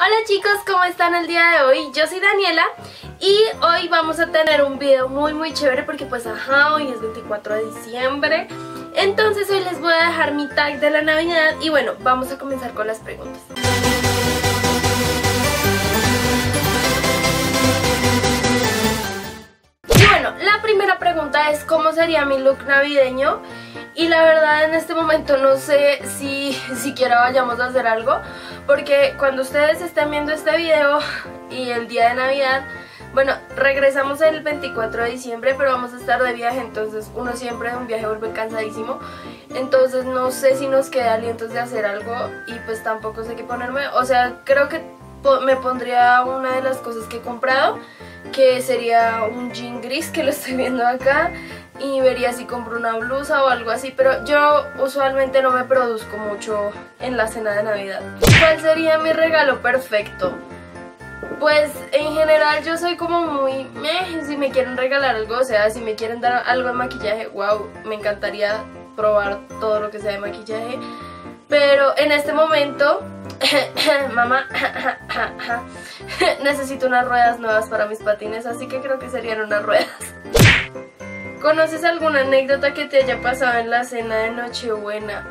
Hola chicos, ¿cómo están el día de hoy? Yo soy Daniela y hoy vamos a tener un video muy muy chévere porque pues ajá, hoy es 24 de diciembre Entonces hoy les voy a dejar mi tag de la Navidad y bueno, vamos a comenzar con las preguntas primera pregunta es ¿cómo sería mi look navideño? Y la verdad en este momento no sé si siquiera vayamos a hacer algo Porque cuando ustedes estén viendo este video y el día de Navidad bueno, regresamos el 24 de diciembre, pero vamos a estar de viaje, entonces uno siempre de un viaje vuelve cansadísimo. Entonces no sé si nos queda alientos de hacer algo y pues tampoco sé qué ponerme. O sea, creo que me pondría una de las cosas que he comprado, que sería un jean gris que lo estoy viendo acá y vería si compro una blusa o algo así, pero yo usualmente no me produzco mucho en la cena de Navidad. ¿Cuál sería mi regalo perfecto? Pues en general yo soy como muy meh, si me quieren regalar algo, o sea, si me quieren dar algo de maquillaje, wow, me encantaría probar todo lo que sea de maquillaje. Pero en este momento, mamá, necesito unas ruedas nuevas para mis patines, así que creo que serían unas ruedas. ¿Conoces alguna anécdota que te haya pasado en la cena de Nochebuena?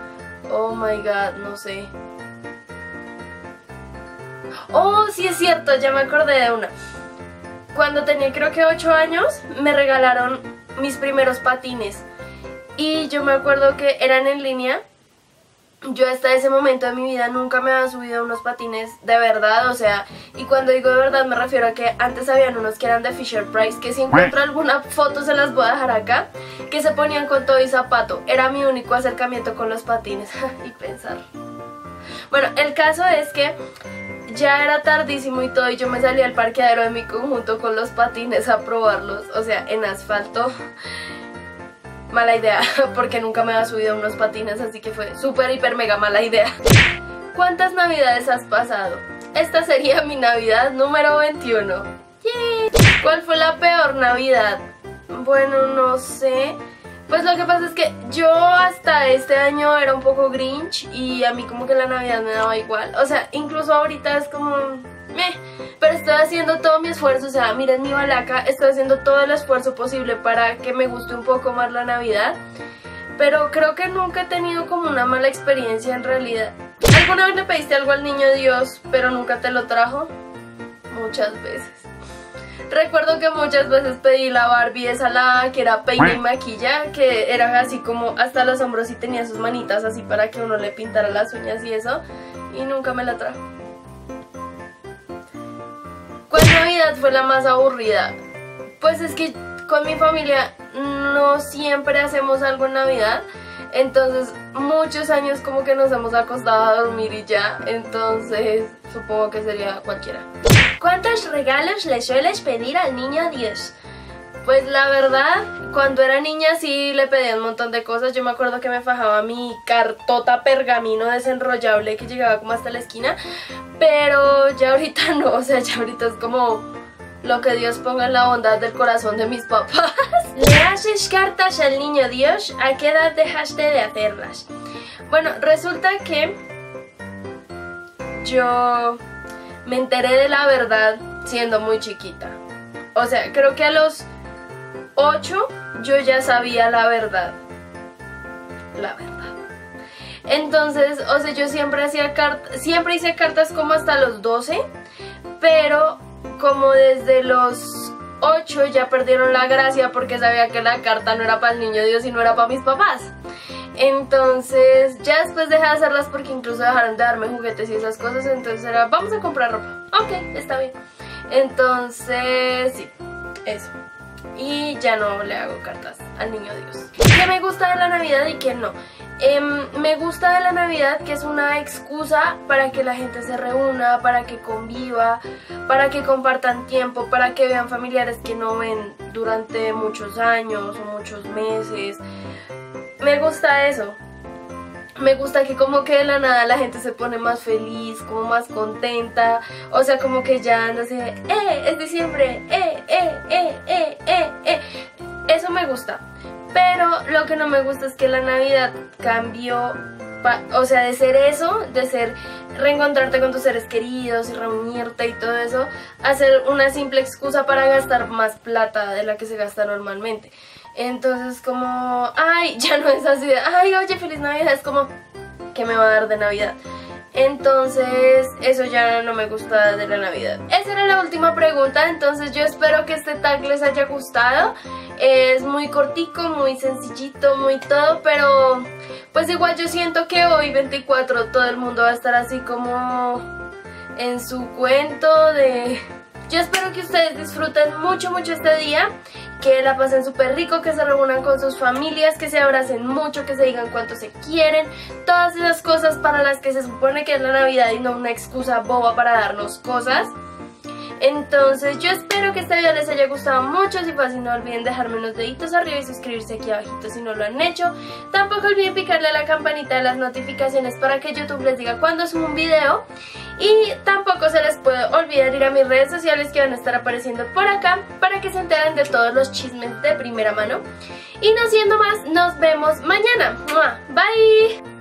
Oh my god, no sé. Oh, sí es cierto, ya me acordé de una. Cuando tenía creo que 8 años, me regalaron mis primeros patines. Y yo me acuerdo que eran en línea yo hasta ese momento de mi vida nunca me había subido unos patines de verdad, o sea, y cuando digo de verdad me refiero a que antes habían unos que eran de Fisher Price, que si encuentro alguna foto se las voy a dejar acá, que se ponían con todo y zapato, era mi único acercamiento con los patines, y pensar. Bueno, el caso es que ya era tardísimo y todo y yo me salí al parqueadero de mi conjunto con los patines a probarlos, o sea, en asfalto mala idea, porque nunca me había subido unos patines, así que fue súper, hiper, mega mala idea. ¿Cuántas navidades has pasado? Esta sería mi navidad número 21. ¿Cuál fue la peor navidad? Bueno, no sé. Pues lo que pasa es que yo hasta este año era un poco grinch y a mí como que la navidad me daba igual. O sea, incluso ahorita es como pero estoy haciendo todo mi esfuerzo, o sea, miren mi balaca, estoy haciendo todo el esfuerzo posible para que me guste un poco más la Navidad. Pero creo que nunca he tenido como una mala experiencia en realidad. ¿Alguna vez le pediste algo al niño Dios, pero nunca te lo trajo? Muchas veces. Recuerdo que muchas veces pedí la Barbie esa la que era peine y maquilla, que era así como hasta los hombros y tenía sus manitas así para que uno le pintara las uñas y eso, y nunca me la trajo. Fue la más aburrida? Pues es que con mi familia no siempre hacemos algo en Navidad. Entonces muchos años como que nos hemos acostado a dormir y ya. Entonces supongo que sería cualquiera. ¿Cuántos regalos le sueles pedir al niño Dios? Pues la verdad, cuando era niña sí le pedía un montón de cosas. Yo me acuerdo que me fajaba mi cartota pergamino desenrollable que llegaba como hasta la esquina. Pero ya ahorita no, o sea, ya ahorita es como lo que Dios ponga en la bondad del corazón de mis papás. ¿Le haces cartas al niño Dios? ¿A qué edad dejaste de hacerlas? Bueno, resulta que yo me enteré de la verdad siendo muy chiquita. O sea, creo que a los 8 yo ya sabía la verdad. La verdad. Entonces, o sea, yo siempre hacía cartas, siempre hice cartas como hasta los 12, pero como desde los 8 ya perdieron la gracia porque sabía que la carta no era para el niño Dios y no era para mis papás. Entonces, ya después dejé de hacerlas porque incluso dejaron de darme juguetes y esas cosas, entonces era, vamos a comprar ropa. Ok, está bien. Entonces, sí, eso y ya no le hago cartas al niño Dios. ¿Qué me gusta de la Navidad y qué no? Em, me gusta de la Navidad que es una excusa para que la gente se reúna, para que conviva, para que compartan tiempo, para que vean familiares que no ven durante muchos años o muchos meses. Me gusta eso, me gusta que como que de la nada la gente se pone más feliz, como más contenta, o sea, como que ya no sé, ¡eh! Es diciembre, ¡eh! ¡eh! ¡eh! ¡eh! ¡eh! ¡eh! Eso me gusta. Pero lo que no me gusta es que la Navidad cambió, o sea, de ser eso, de ser reencontrarte con tus seres queridos reunirte y todo eso, hacer una simple excusa para gastar más plata de la que se gasta normalmente. Entonces como, ay, ya no es así ay, oye, feliz Navidad, es como, ¿qué me va a dar de Navidad? Entonces, eso ya no me gusta de la Navidad. Esa era la última pregunta, entonces yo espero que este tag les haya gustado. Es muy cortico, muy sencillito, muy todo, pero pues igual yo siento que hoy 24 todo el mundo va a estar así como en su cuento de yo espero que ustedes disfruten mucho, mucho este día, que la pasen súper rico, que se reúnan con sus familias, que se abracen mucho, que se digan cuánto se quieren, todas esas cosas para las que se supone que es la Navidad y no una excusa boba para darnos cosas. Entonces yo espero que este video les haya gustado mucho, si fue así no olviden dejarme unos deditos arriba y suscribirse aquí abajito si no lo han hecho. Tampoco olviden picarle a la campanita de las notificaciones para que YouTube les diga cuando subo un video. Y tampoco se les puede olvidar ir a mis redes sociales que van a estar apareciendo por acá para que se enteren de todos los chismes de primera mano. Y no siendo más, nos vemos mañana. Bye.